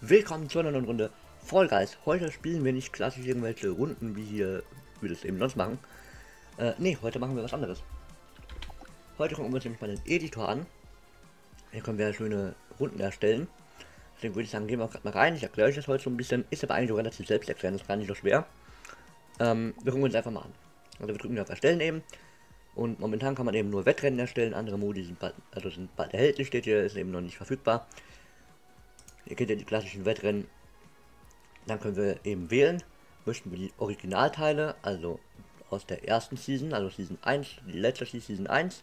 Willkommen zu einer neuen Runde Guys. Heute spielen wir nicht klassisch irgendwelche Runden, wie hier wir das eben sonst machen. Äh, nee, heute machen wir was anderes. Heute gucken wir uns nämlich mal den Editor an. Hier können wir schöne Runden erstellen. Deswegen würde ich sagen, gehen wir auch gerade mal rein. Ich erkläre euch das heute so ein bisschen. Ist aber eigentlich relativ selbst erklären, das ist gar nicht so schwer. Ähm, wir gucken uns einfach mal an. Also wir drücken auf Erstellen eben. Und momentan kann man eben nur Wettrennen erstellen. Andere Modi sind bald, also sind bald erhältlich, steht hier, ist eben noch nicht verfügbar. Ihr kennt ja die klassischen Wettrennen. Dann können wir eben wählen. Möchten wir die Originalteile, also aus der ersten Season, also Season 1, die letzte Season 1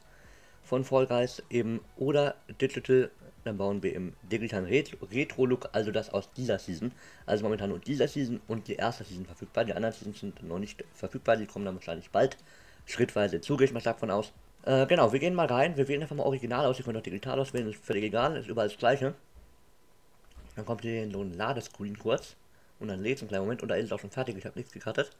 von Fall Guys eben, oder Digital, dann bauen wir im digitalen Retro-Look, also das aus dieser Season. Also momentan nur dieser Season und die erste Season verfügbar. Die anderen Seasons sind noch nicht verfügbar, die kommen dann wahrscheinlich bald. Schrittweise zu, gehe ich mal stark von aus. Äh, genau, wir gehen mal rein. Wir wählen einfach mal original aus. Ihr könnt auch digital auswählen, ist völlig egal, ist überall das gleiche. Dann kommt hier so ein Ladescreen kurz. Und dann lädt es einen kleinen Moment und da ist es auch schon fertig. Ich habe nichts gekartet.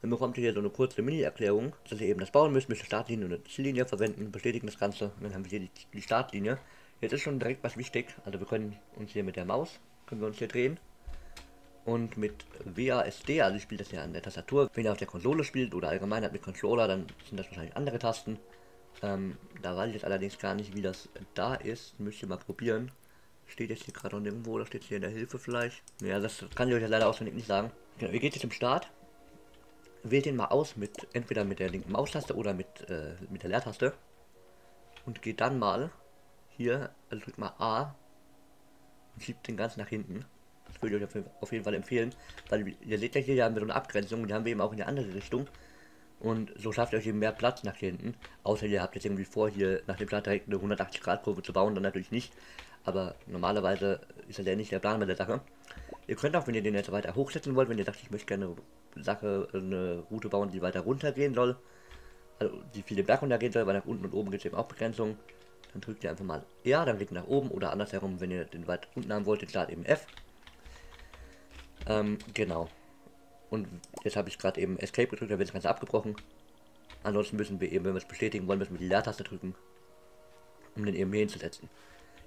Dann bekommt ihr hier so eine kurze Mini-Erklärung, dass ihr eben das bauen müsst, müsst ihr Startlinie und eine Ziellinie verwenden, bestätigen das Ganze und dann haben wir hier die, die Startlinie. Jetzt ist schon direkt was wichtig, also wir können uns hier mit der Maus, können wir uns hier drehen und mit WASD, also ich spiele das ja an der Tastatur, wenn ihr auf der Konsole spielt oder allgemein mit Controller, dann sind das wahrscheinlich andere Tasten. Ähm, da weiß ich jetzt allerdings gar nicht, wie das da ist, müsst ihr mal probieren. Steht jetzt hier gerade noch irgendwo oder steht hier in der Hilfe vielleicht? Ja, das kann ich euch ja leider auswendig nicht sagen. Genau, ihr geht jetzt im Start. Wählt den mal aus mit entweder mit der linken Maustaste oder mit, äh, mit der Leertaste. Und geht dann mal hier, also drückt mal A und schiebt den ganz nach hinten. Das würde ich euch auf jeden Fall empfehlen, weil ihr seht ja hier, haben wir so eine Abgrenzung, die haben wir eben auch in die andere Richtung. Und so schafft ihr euch eben mehr Platz nach hinten. Außer ihr habt jetzt irgendwie vor, hier nach dem Start direkt eine 180 Grad Kurve zu bauen, dann natürlich nicht. Aber normalerweise ist das ja nicht der Plan bei der Sache. Ihr könnt auch, wenn ihr den jetzt weiter hochsetzen wollt, wenn ihr sagt, ich möchte gerne eine Sache, eine Route bauen, die weiter runter gehen soll, also die viele Berg runtergehen soll, weil nach unten und oben gibt es eben auch Begrenzungen, dann drückt ihr einfach mal R, dann klickt nach oben oder andersherum, wenn ihr den weit unten haben wollt, dann eben F. Ähm, genau. Und jetzt habe ich gerade eben Escape gedrückt, da wird das Ganze abgebrochen. Ansonsten müssen wir eben, wenn wir es bestätigen wollen, müssen wir die Leertaste drücken, um den eben hier hinzusetzen.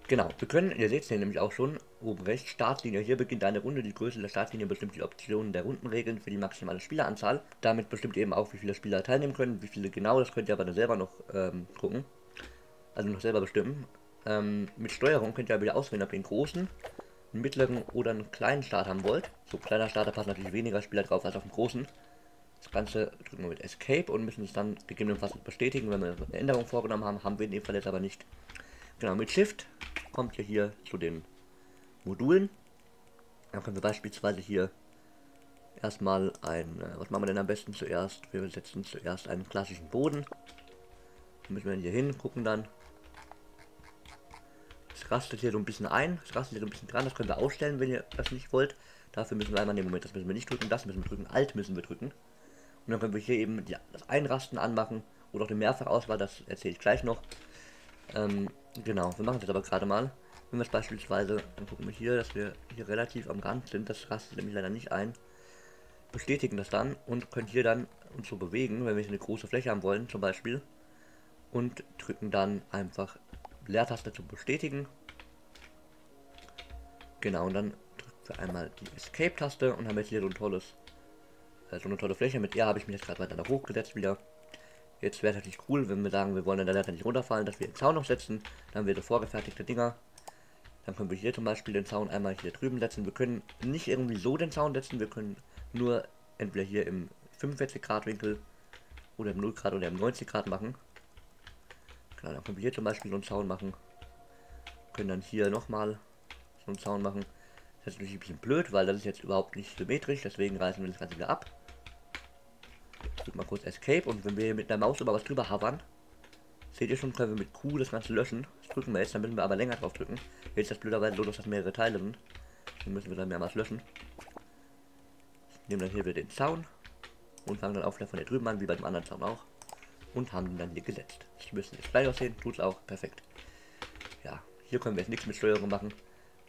Genau, wir können, ihr seht es hier nämlich auch schon, oben rechts, Startlinie. Hier beginnt eine Runde. Die Größe der Startlinie bestimmt die Optionen der Rundenregeln für die maximale Spieleranzahl. Damit bestimmt eben auch, wie viele Spieler teilnehmen können. Wie viele genau, das könnt ihr aber dann selber noch ähm, gucken. Also noch selber bestimmen. Ähm, mit Steuerung könnt ihr aber wieder auswählen, ob ihr einen großen, einen mittleren oder einen kleinen Start haben wollt. So kleiner Starter passt natürlich weniger Spieler drauf als auf dem großen. Das Ganze drücken wir mit Escape und müssen es dann gegebenenfalls bestätigen, wenn wir eine Änderung vorgenommen haben. Haben wir in dem Fall jetzt aber nicht. Genau, mit Shift kommt ihr hier zu den Modulen. Dann können wir beispielsweise hier erstmal ein, äh, was machen wir denn am besten zuerst? Wir setzen zuerst einen klassischen Boden. Dann müssen wir hier hin, gucken dann. Rastet hier so ein bisschen ein, es rastet hier so ein bisschen dran, das können wir ausstellen, wenn ihr das nicht wollt. Dafür müssen wir einmal in dem Moment, das müssen wir nicht drücken, das müssen wir drücken, Alt müssen wir drücken. Und dann können wir hier eben die, das Einrasten anmachen oder auch die Mehrfachauswahl, das erzähle ich gleich noch. Ähm, genau, wir machen das aber gerade mal. Wenn wir es beispielsweise, dann gucken wir hier, dass wir hier relativ am Rand sind, das rastet nämlich leider nicht ein. Bestätigen das dann und können hier dann uns so bewegen, wenn wir eine große Fläche haben wollen, zum Beispiel. Und drücken dann einfach Leertaste zu bestätigen. Genau, und dann drücken wir einmal die Escape-Taste und haben jetzt hier so ein tolles, äh, so eine tolle Fläche. Mit ihr habe ich mich jetzt gerade weiter nach hochgesetzt wieder. Jetzt wäre es natürlich cool, wenn wir sagen, wir wollen an der Leiter nicht runterfallen, dass wir den Zaun noch setzen. Dann haben wir so vorgefertigte Dinger. Dann können wir hier zum Beispiel den Zaun einmal hier drüben setzen. Wir können nicht irgendwie so den Zaun setzen, wir können nur entweder hier im 45 Grad Winkel oder im 0 Grad oder im 90 Grad machen. Genau, dann können wir hier zum Beispiel so einen Zaun machen. Können dann hier nochmal so einen Zaun machen. Das ist natürlich ein bisschen blöd, weil das ist jetzt überhaupt nicht symmetrisch, deswegen reißen wir das Ganze wieder ab. Drück mal kurz Escape und wenn wir mit der Maus über was drüber havern, seht ihr schon, können wir mit Q das Ganze löschen. Das drücken wir jetzt, dann müssen wir aber länger drauf drücken. Jetzt ist das blöderweise so, dass das mehrere Teile sind. Dann müssen wir dann mehrmals löschen. Nehmen dann hier wieder den Zaun und fangen dann wieder von der drüben an, wie bei dem anderen Zaun auch. Und haben ihn dann hier gesetzt. Das müssen jetzt gleich aussehen, tut auch, perfekt. Ja, hier können wir jetzt nichts mit Steuerung machen.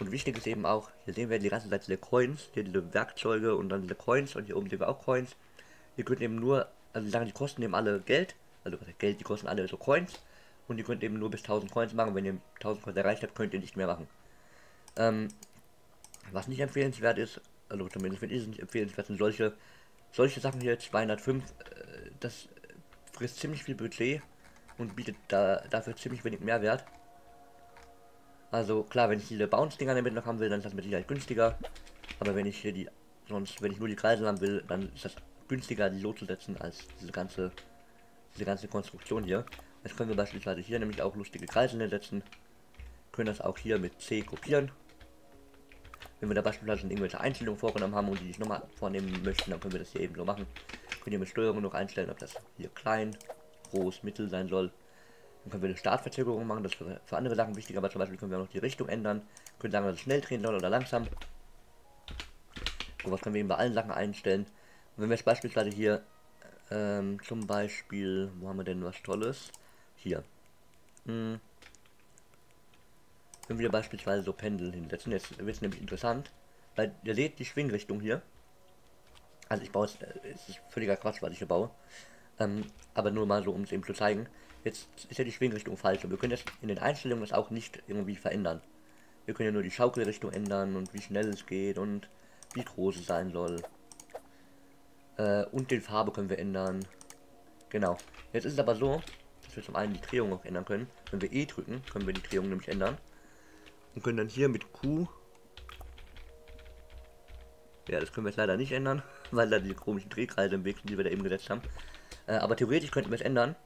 Und wichtig ist eben auch, hier sehen wir die ganze Zeit diese Coins, hier diese Werkzeuge und dann diese Coins und hier oben sehen wir auch Coins. Ihr könnt eben nur, also sagen, die kosten eben alle Geld, also Geld, die kosten alle so Coins und ihr könnt eben nur bis 1000 Coins machen. Wenn ihr 1000 Coins erreicht habt, könnt ihr nicht mehr machen. Ähm, Was nicht empfehlenswert ist, also zumindest finde ich es nicht empfehlenswert, sind solche, solche Sachen hier, 205, äh, das frisst ziemlich viel Budget und bietet da, dafür ziemlich wenig Mehrwert. Also klar, wenn ich diese Bounce-Dinger damit noch haben will, dann ist das mit Sicherheit günstiger. Aber wenn ich hier die, sonst, wenn ich nur die Kreise haben will, dann ist das günstiger, die so zu setzen, als diese ganze, diese ganze Konstruktion hier. Jetzt können wir beispielsweise hier nämlich auch lustige Kreise setzen. Können das auch hier mit C kopieren. Wenn wir da beispielsweise irgendwelche Einstellungen vorgenommen haben und die ich nochmal vornehmen möchten, dann können wir das hier eben so machen. Könnt ihr mit Steuerung noch einstellen, ob das hier klein, groß, mittel sein soll. Dann können wir eine Startverzögerung machen, das ist für, für andere Sachen wichtig, aber zum Beispiel können wir auch noch die Richtung ändern. Können sagen, dass es schnell drehen soll oder langsam. So was können wir eben bei allen Sachen einstellen. Und wenn wir jetzt beispielsweise hier ähm, zum Beispiel, wo haben wir denn was Tolles? Hier. Hm. Wenn wir beispielsweise so Pendel hinsetzen, jetzt wird es nämlich interessant, weil ihr seht die Schwingrichtung hier. Also ich baue es, äh, es ist völliger Quatsch, was ich hier baue. Ähm, aber nur mal so, um es eben zu zeigen. Jetzt ist ja die Schwingrichtung falsch und wir können jetzt in den Einstellungen das auch nicht irgendwie verändern. Wir können ja nur die Schaukelrichtung ändern und wie schnell es geht und wie groß es sein soll. Äh, und den Farbe können wir ändern. Genau. Jetzt ist es aber so, dass wir zum einen die Drehung auch ändern können. Wenn wir E drücken, können wir die Drehung nämlich ändern. Und können dann hier mit Q... Ja, das können wir jetzt leider nicht ändern, weil da die komischen Drehkreise im Weg sind, die wir da eben gesetzt haben. Äh, aber theoretisch könnten wir es ändern.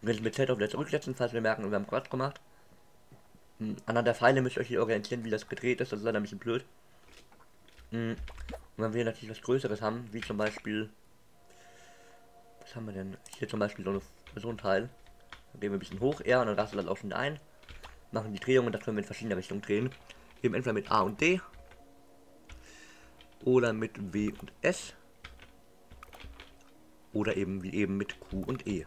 Wir es mit Z auf wieder zurücksetzen, falls wir merken, wir haben Quatsch gemacht. Hm, anhand der Pfeile müsst ihr euch hier orientieren, wie das gedreht ist. Das ist leider ein bisschen blöd. Hm, und wenn wir natürlich was Größeres haben, wie zum Beispiel... Was haben wir denn? Hier zum Beispiel so, eine, so ein Teil. Dann gehen wir ein bisschen hoch, eher, und dann rasselt das auch schon ein. Machen die Drehung und das können wir in verschiedene Richtungen drehen. Eben entweder mit A und D. Oder mit W und S. Oder eben wie eben mit Q und E.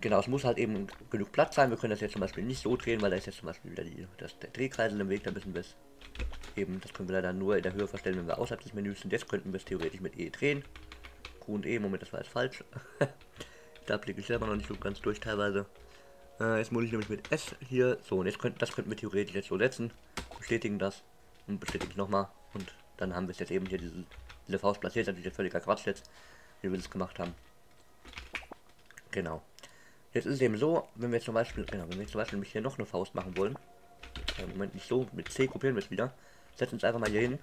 Genau, es muss halt eben genug Platz sein. Wir können das jetzt zum Beispiel nicht so drehen, weil da ist jetzt zum Beispiel wieder die, das, der Drehkreisel im Weg. Da müssen wir es eben, das können wir leider nur in der Höhe verstellen, wenn wir außerhalb des Menüs sind. Jetzt könnten wir es theoretisch mit E drehen. Q und E, Moment, das war jetzt falsch. da blicke ich selber noch nicht so ganz durch teilweise. Äh, jetzt muss ich nämlich mit S hier, so, und jetzt könnt, das könnten wir theoretisch jetzt so setzen. Bestätigen das und bestätigen nochmal. Und dann haben wir es jetzt eben hier diese, diese Faust platziert. Natürlich völliger Quatsch jetzt, wie wir das gemacht haben. Genau. Jetzt ist es eben so, wenn wir zum Beispiel, genau, wenn wir zum Beispiel hier noch eine Faust machen wollen, äh, Moment nicht so, mit C kopieren wir es wieder, setzen uns einfach mal hier hin.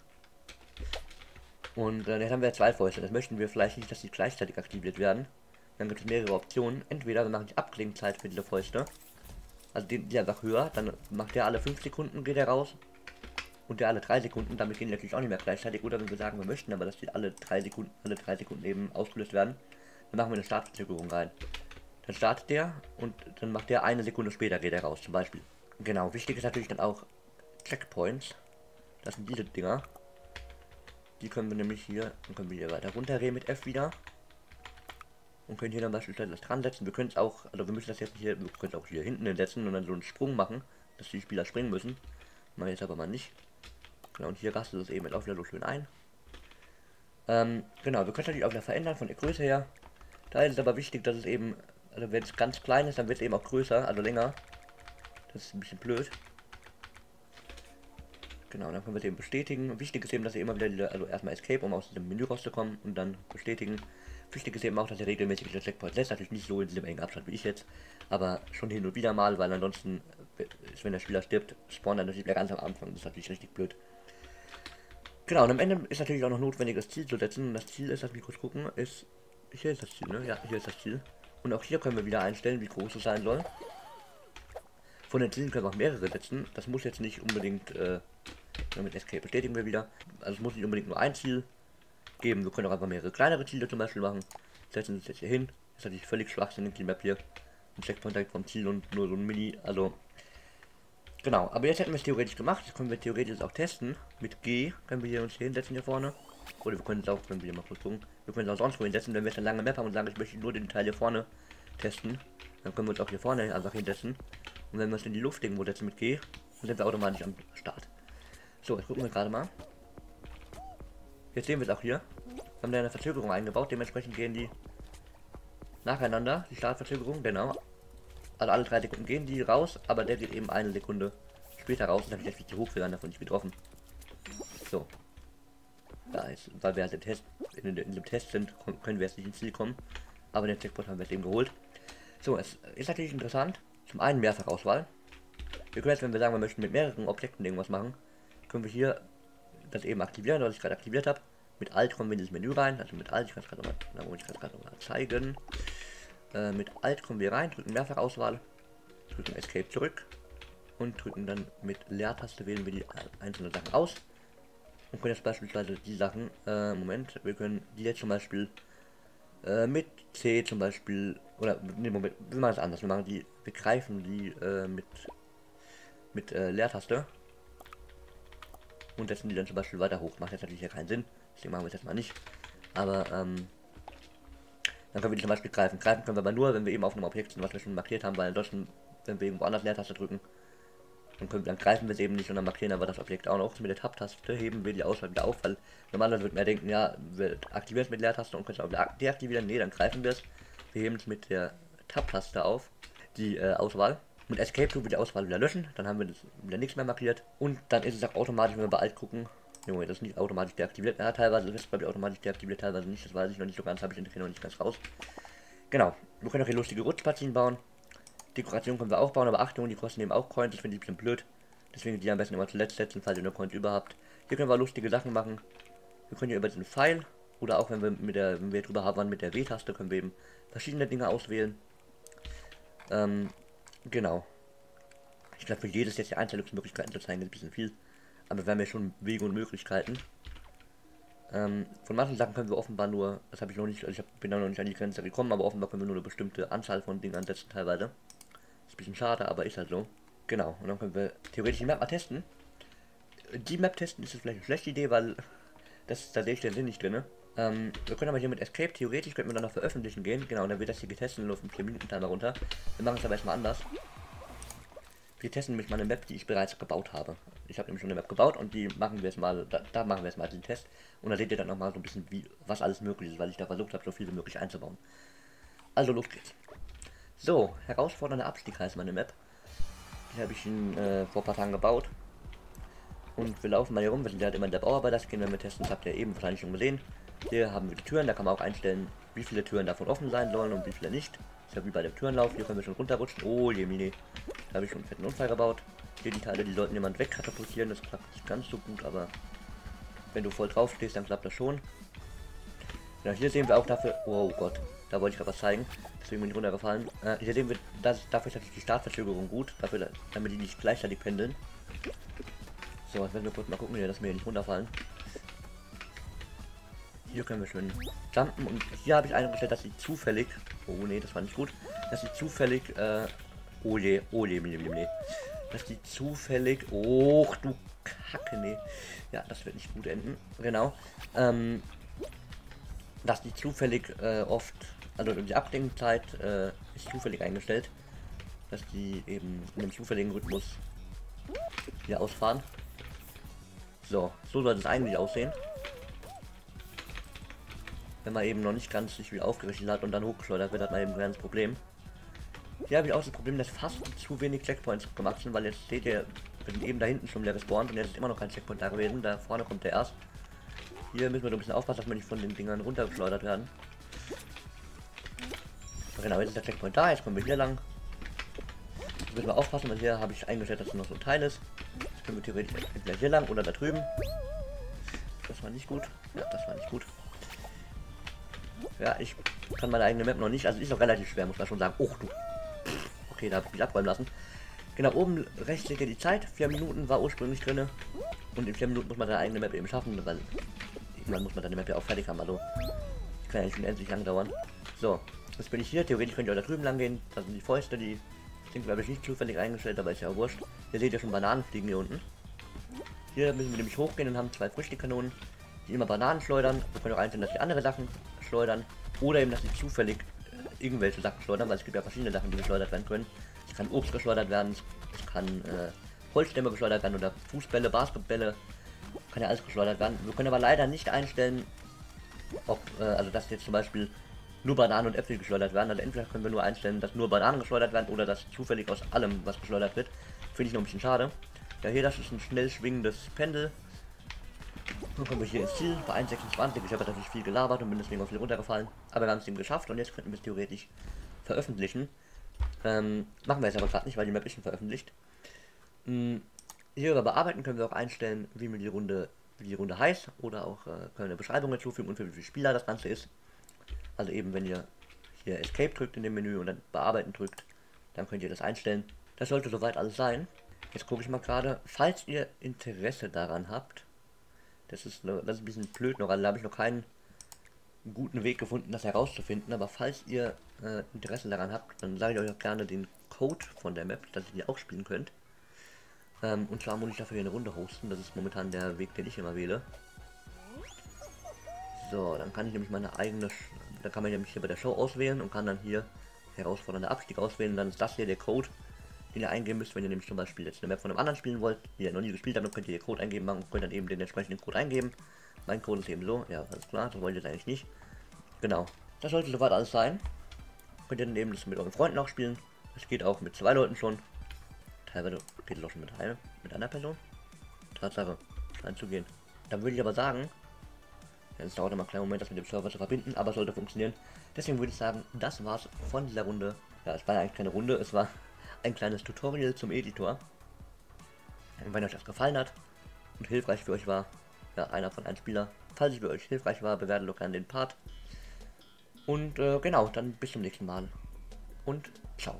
Und äh, jetzt haben wir zwei Fäuste. Das möchten wir vielleicht nicht, dass die gleichzeitig aktiviert werden. Dann gibt es mehrere Optionen. Entweder wir machen die Abklingzeit für diese Fäuste. Also die, die einfach höher. Dann macht der alle 5 Sekunden, geht er raus. Und der alle 3 Sekunden. Damit gehen die natürlich auch nicht mehr gleichzeitig. Oder wenn wir sagen, wir möchten aber, dass die alle 3 Sekunden, alle 3 Sekunden eben ausgelöst werden. Dann machen wir eine Startverzögerung rein. Dann startet der und dann macht der eine Sekunde später geht er raus, zum Beispiel. Genau, wichtig ist natürlich dann auch Checkpoints. Das sind diese Dinger. Die können wir nämlich hier, dann können wir hier weiter runtergehen mit F wieder. Und können hier dann beispielsweise das dran setzen. Wir können es auch, also wir müssen das jetzt hier, wir können es auch hier hinten setzen und dann so einen Sprung machen, dass die Spieler springen müssen. Machen jetzt aber mal nicht. Genau, und hier rastet es eben wieder so schön ein. Ähm, genau, wir können natürlich auch wieder verändern von der Größe her. Da ist es aber wichtig, dass es eben also wenn es ganz klein ist, dann wird es eben auch größer, also länger. Das ist ein bisschen blöd. Genau, dann können wir es eben bestätigen. Wichtig ist eben, dass ihr immer wieder, also erstmal Escape, um aus dem Menü rauszukommen und dann bestätigen. Wichtig ist eben auch, dass ihr regelmäßig diese Checkpoints lässt. Natürlich nicht so in diesem engen Abstand wie ich jetzt, aber schon hin und wieder mal, weil ansonsten, wenn der Spieler stirbt, spawnt er natürlich wieder ganz am Anfang. Das ist natürlich richtig blöd. Genau, und am Ende ist natürlich auch noch notwendig, das Ziel zu setzen. Und das Ziel ist, lass mich kurz gucken, ist. Hier ist das Ziel, ne? Ja, hier ist das Ziel. Und auch hier können wir wieder einstellen, wie groß es sein soll. Von den Zielen können wir auch mehrere setzen. Das muss jetzt nicht unbedingt, äh, mit Escape bestätigen wir wieder. Also es muss nicht unbedingt nur ein Ziel geben. Wir können auch einfach mehrere kleinere Ziele zum Beispiel machen. Setzen uns jetzt hier hin. Das ist natürlich völlig schwachsinnig, die Map hier. Ein Checkpoint direkt vom Ziel und nur so ein Mini. Also, genau. Aber jetzt hätten wir es theoretisch gemacht. Jetzt können wir theoretisch auch testen. Mit G können wir hier uns hier hinsetzen hier vorne. Oder wir können es auch, wenn wir mal kurz gucken, wir können es auch sonst wohin setzen, wenn wir jetzt eine lange Map haben und sagen, ich möchte nur den Teil hier vorne testen, dann können wir uns auch hier vorne einfach hinsetzen. Und wenn wir es in die Luft irgendwo setzen mit G, dann sind wir automatisch am Start. So, jetzt gucken wir gerade mal. Jetzt sehen wir es auch hier. Wir haben da eine Verzögerung eingebaut, dementsprechend gehen die nacheinander, die Startverzögerung, genau. Also alle drei Sekunden gehen die raus, aber der geht eben eine Sekunde später raus, dann ich viel zu hoch, wir werden davon nicht getroffen. So. Da ist, weil wir halt im Test, in, in dem Test sind, können wir jetzt nicht ins Ziel kommen. Aber den Checkpoint haben wir jetzt eben geholt. So, es ist natürlich interessant. Zum einen Mehrfachauswahl. Wir können jetzt, wenn wir sagen, wir möchten mit mehreren Objekten irgendwas machen, können wir hier das eben aktivieren, was ich gerade aktiviert habe. Mit Alt kommen wir in dieses Menü rein. Also mit Alt, ich kann es gerade nochmal, zeigen. Äh, mit Alt kommen wir rein, drücken Mehrfachauswahl, drücken Escape zurück und drücken dann mit Leertaste wählen wir die einzelnen Sachen aus und können jetzt beispielsweise die Sachen, äh, Moment, wir können die jetzt zum Beispiel äh, mit C zum Beispiel, oder ne, Moment, wir machen es anders, wir machen die, wir greifen die äh, mit mit äh, Leertaste und setzen die dann zum Beispiel weiter hoch. Macht jetzt natürlich ja keinen Sinn, deswegen machen wir es jetzt mal nicht. Aber ähm, dann können wir die zum Beispiel greifen. Greifen können wir aber nur, wenn wir eben auf einem Objekt sind, was wir schon markiert haben, weil ansonsten, wenn wir irgendwo anders Leertaste drücken, dann, können, dann greifen wir es eben nicht und dann markieren aber das Objekt auch noch. Mit der Tab-Taste heben wir die Auswahl wieder auf, weil normalerweise wird man denken, ja, wir aktivieren es mit Leertaste und können es auch wieder deaktivieren. Nee, dann greifen wir es. Wir heben es mit der Tab-Taste auf, die äh, Auswahl. Mit Escape tun wir die Auswahl wieder löschen, dann haben wir das wieder nichts mehr markiert. Und dann ist es auch automatisch, wenn wir bei Alt gucken, Junge, das ist nicht automatisch deaktiviert. Ja, teilweise ist es automatisch deaktiviert, teilweise nicht. Das weiß ich noch nicht so ganz, habe ich den noch nicht ganz raus. Genau. Wir können auch hier lustige Rutschpartien bauen. Dekoration können wir auch bauen, aber Achtung, die kosten eben auch Coins. Das finde ich ein bisschen blöd. Deswegen die am besten immer zuletzt setzen, falls ihr nur Coins über habt. Hier können wir lustige Sachen machen. Wir können hier über diesen Pfeil oder auch wenn wir mit der, wenn wir drüber haben, mit der W-Taste können wir eben verschiedene Dinge auswählen. Ähm, genau. Ich glaube, für jedes jetzt die Einstellungsmöglichkeiten zu zeigen ist ein bisschen viel. Aber wir haben ja schon Wege und Möglichkeiten. Ähm, von manchen Sachen können wir offenbar nur, das habe ich noch nicht, also ich hab, bin da noch nicht an die Grenze gekommen, aber offenbar können wir nur eine bestimmte Anzahl von Dingen ansetzen teilweise. Ist ein bisschen schade, aber ist halt so. Genau, und dann können wir theoretisch die Map mal testen. Die Map testen ist vielleicht eine schlechte Idee, weil das, da sehe ich den Sinn nicht drin. Ähm, wir können aber hier mit Escape, theoretisch könnten wir dann noch veröffentlichen gehen. Genau, dann wird das hier getestet und läuft ein 4 Minuten Timer runter. Wir machen es aber erstmal anders. Wir testen nämlich mal eine Map, die ich bereits gebaut habe. Ich habe nämlich schon eine Map gebaut und die machen wir jetzt mal, da, da machen wir jetzt mal den Test. Und da seht ihr dann nochmal so ein bisschen, wie, was alles möglich ist, weil ich da versucht habe, so viel wie möglich einzubauen. Also los geht's. So, herausfordernde Abstieg heißt meine Map. Die habe ich in, äh, vor ein paar Tagen gebaut. Und wir laufen mal hier rum, wir sind ja halt immer in der Bauarbeiter-Skin, wenn wir testen, das habt ihr eben wahrscheinlich schon gesehen. Hier haben wir die Türen, da kann man auch einstellen, wie viele Türen davon offen sein sollen und wie viele nicht. Ist ja wie bei dem Türenlauf, hier können wir schon runterrutschen. Oh, je, mini. Da habe ich einen fetten Unfall gebaut. Hier die Teile, die sollten jemand wegkatapultieren. Das klappt nicht ganz so gut, aber wenn du voll drauf stehst, dann klappt das schon. Ja, hier sehen wir auch dafür... Oh Gott, da wollte ich gerade was zeigen. Deswegen bin ich runtergefallen. Äh, hier sehen wir, dass, dafür ist natürlich die Startverzögerung gut. Dafür, damit die nicht gleichzeitig pendeln. So, jetzt werden wir kurz mal gucken, dass wir hier nicht runterfallen. Hier können wir schön jumpen und hier habe ich eingestellt, dass sie zufällig... Oh nee, das war nicht gut. Dass sie zufällig... Äh, je, nee, nee, nee dass die zufällig... Oh, du Kacke, nee. Ja, das wird nicht gut enden. Genau. Ähm, dass die zufällig äh, oft... Also die Abdenkzeit äh, ist zufällig eingestellt. Dass die eben in einem zufälligen Rhythmus hier ausfahren. So, so soll es eigentlich aussehen. Wenn man eben noch nicht ganz sich wie aufgerichtet hat und dann hochgeschleudert wird, hat man eben ein kleines Problem. Hier habe ich auch das Problem, dass fast zu wenig Checkpoints gemacht sind, weil jetzt seht ihr, wir sind eben da hinten schon wieder gespawnt und jetzt ist immer noch kein Checkpoint da gewesen. Da vorne kommt der erst. Hier müssen wir ein bisschen aufpassen, dass wir nicht von den Dingern runtergeschleudert werden. Genau, jetzt ist der Checkpoint da, jetzt kommen wir hier lang. Jetzt müssen wir aufpassen, weil hier habe ich eingestellt, dass noch so ein Teil ist. Jetzt können wir theoretisch entweder hier lang oder da drüben. Das war nicht gut. Ja, das war nicht gut. Ja, ich kann meine eigene Map noch nicht. Also ist noch relativ schwer, muss man schon sagen. Oh, du Okay, da habe ich mich abräumen lassen. Genau, oben rechts seht ihr die Zeit. Vier Minuten war ursprünglich drin. Und in vier Minuten muss man seine eigene Map eben schaffen, weil irgendwann muss man die Map ja auch fertig haben. Also kann ja nicht unendlich lang dauern. So, jetzt bin ich hier. Theoretisch könnt ihr auch da drüben lang gehen. Das sind die Fäuste, die sind glaube ich nicht zufällig eingestellt, aber ist ja wurscht. Hier seht ihr schon Bananen fliegen hier unten. Hier müssen wir nämlich hochgehen und haben zwei Früchtekanonen, die immer Bananen schleudern. Wir können auch einstellen, dass sie andere Sachen schleudern. Oder eben, dass sie zufällig irgendwelche Sachen schleudern, weil es gibt ja verschiedene Sachen, die geschleudert werden können. Es kann Obst geschleudert werden, es kann äh, Holzstämme geschleudert werden oder Fußbälle, Basketbälle, kann ja alles geschleudert werden. Wir können aber leider nicht einstellen, ob, äh, also dass jetzt zum Beispiel nur Bananen und Äpfel geschleudert werden. Also entweder können wir nur einstellen, dass nur Bananen geschleudert werden oder dass zufällig aus allem was geschleudert wird. Finde ich noch ein bisschen schade. Ja, hier, das ist ein schnell schwingendes Pendel. Nun kommen wir hier ins Ziel, bei 1,26. Ich habe natürlich viel gelabert und bin deswegen auch viel runtergefallen. Aber wir haben es eben geschafft und jetzt könnten wir es theoretisch veröffentlichen. Ähm, machen wir jetzt aber gerade nicht, weil die Map ist schon veröffentlicht. Hm, hier über Bearbeiten können wir auch einstellen, wie wir die Runde, wie die Runde heißt oder auch äh, können eine Beschreibung hinzufügen und für wie viele Spieler das Ganze ist. Also eben, wenn ihr hier Escape drückt in dem Menü und dann Bearbeiten drückt, dann könnt ihr das einstellen. Das sollte soweit alles sein. Jetzt gucke ich mal gerade, falls ihr Interesse daran habt, das ist, das ist ein bisschen blöd noch, also da habe ich noch keinen guten Weg gefunden, das herauszufinden, aber falls ihr äh, Interesse daran habt, dann sage ich euch auch gerne den Code von der Map, dass ihr die auch spielen könnt. Ähm, und zwar muss ich dafür eine Runde hosten, das ist momentan der Weg, den ich immer wähle. So, dann kann ich nämlich meine eigene, da kann man nämlich hier bei der Show auswählen und kann dann hier herausfordernder Abstieg auswählen. Dann ist das hier der Code, den ihr eingeben müsst, wenn ihr nämlich zum Beispiel jetzt eine Map von einem anderen spielen wollt, die ihr noch nie gespielt habt, dann könnt ihr hier Code eingeben und könnt dann eben den entsprechenden Code eingeben. Mein Code ist eben so, ja, alles klar, das wollt ihr eigentlich nicht. Genau, das sollte soweit alles sein. Könnt ihr dann eben das mit euren Freunden auch spielen. Es geht auch mit zwei Leuten schon. Teilweise geht es auch schon mit, einer, mit einer Person. Tatsache, scheint zu gehen. Dann würde ich aber sagen, es dauert immer einen kleinen Moment, das mit dem Server zu verbinden, aber sollte funktionieren. Deswegen würde ich sagen, das war's von dieser Runde. Ja, es war ja eigentlich keine Runde, es war ein kleines Tutorial zum Editor. Wenn euch das gefallen hat und hilfreich für euch war, ja, einer von einem Spieler, falls es für euch hilfreich war, bewertet doch gerne den Part. Und äh, genau, dann bis zum nächsten Mal. Und ciao.